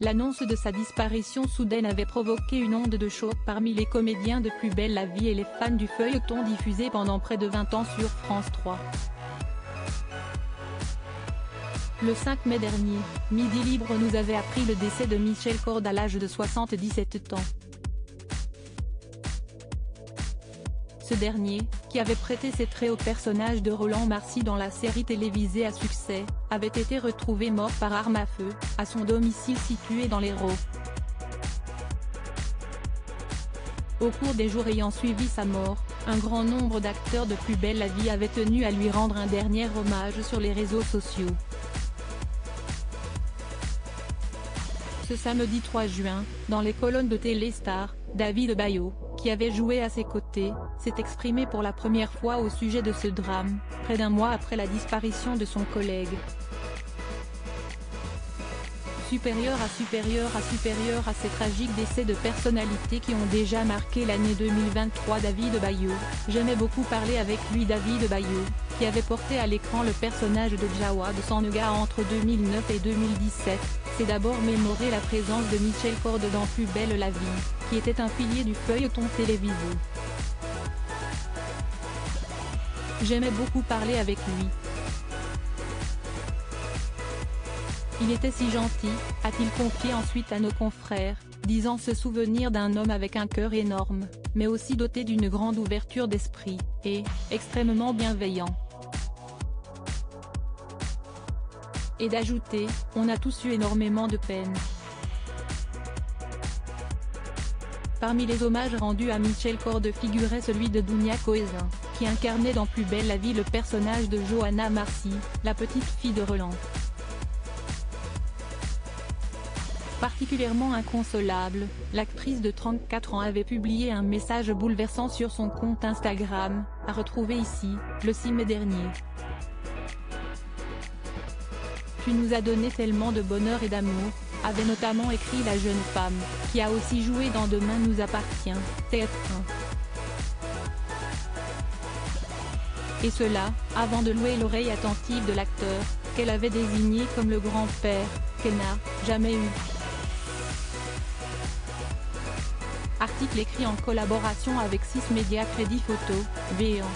l'annonce de sa disparition soudaine avait provoqué une onde de choc parmi les comédiens de Plus belle la vie et les fans du feuilleton diffusé pendant près de 20 ans sur France 3. Le 5 mai dernier, Midi Libre nous avait appris le décès de Michel Cord à l'âge de 77 ans. Ce dernier, qui avait prêté ses traits au personnage de Roland Marcy dans la série télévisée à succès, avait été retrouvé mort par arme à feu, à son domicile situé dans l'Hérault. Au cours des jours ayant suivi sa mort, un grand nombre d'acteurs de Plus belle la vie avaient tenu à lui rendre un dernier hommage sur les réseaux sociaux. Ce samedi 3 juin, dans les colonnes de Téléstar, David Bayot, qui avait joué à ses côtés, s'est exprimé pour la première fois au sujet de ce drame, près d'un mois après la disparition de son collègue. Supérieur à supérieur à supérieur à ces tragiques décès de personnalités qui ont déjà marqué l'année 2023 David Bayou, j'aimais beaucoup parler avec lui David Bayou, qui avait porté à l'écran le personnage de Jawad Sanega entre 2009 et 2017, c'est d'abord mémorer la présence de Michel Cord dans Plus belle la vie, qui était un pilier du feuilleton télévisé. J'aimais beaucoup parler avec lui, Il était si gentil, a-t-il confié ensuite à nos confrères, disant se souvenir d'un homme avec un cœur énorme, mais aussi doté d'une grande ouverture d'esprit, et, extrêmement bienveillant. Et d'ajouter, on a tous eu énormément de peine. Parmi les hommages rendus à Michel Corde figurait celui de Dounia Coézin, qui incarnait dans Plus belle la vie le personnage de Johanna Marcy, la petite fille de Roland. Particulièrement inconsolable, l'actrice de 34 ans avait publié un message bouleversant sur son compte Instagram, à retrouver ici, le 6 mai dernier. Tu nous as donné tellement de bonheur et d'amour, avait notamment écrit la jeune femme, qui a aussi joué dans Demain nous appartient, TF1. Et cela, avant de louer l'oreille attentive de l'acteur, qu'elle avait désigné comme le grand-père, qu'elle n'a jamais eu. Article écrit en collaboration avec 6 Média Crédit Photo, Véan.